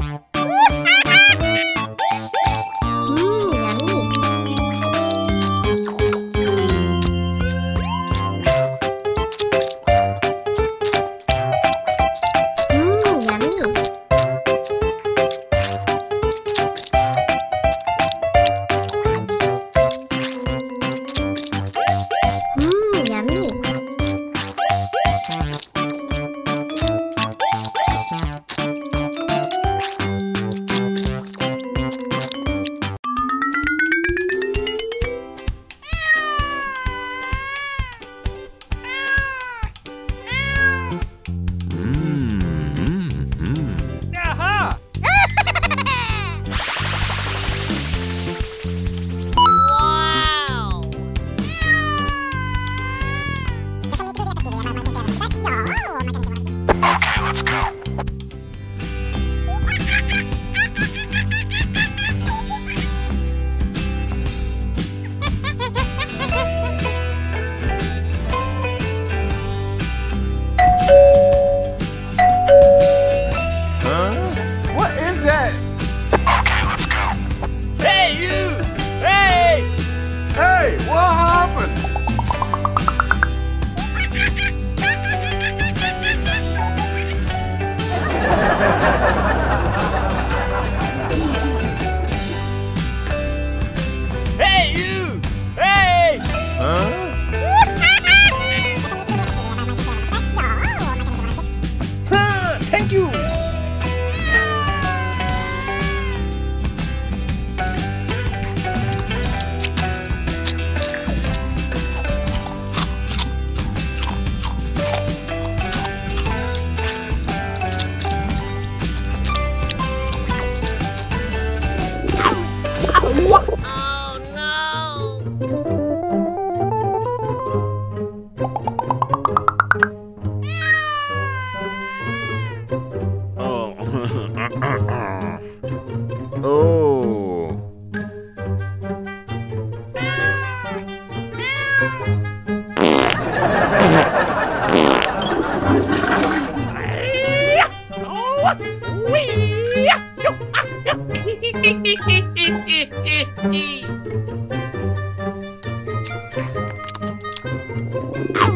Mmm, Oh. Peace.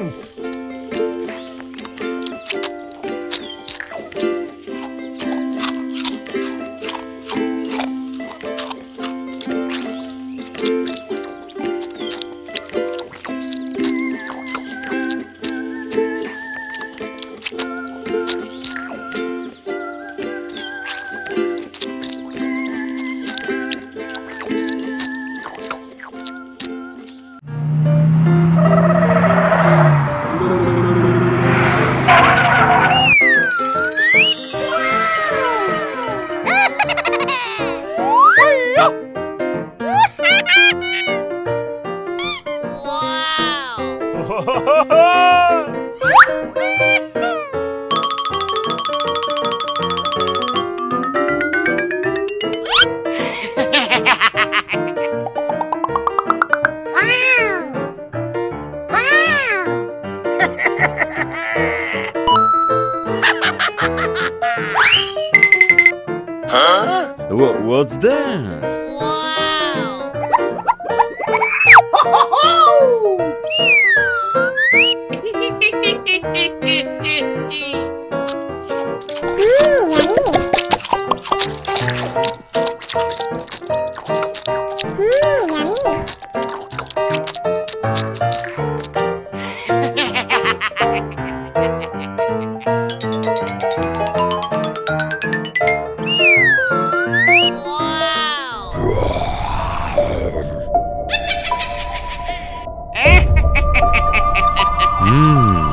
thanks! Wha- what's that? Mmm, 음.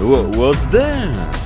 What's that?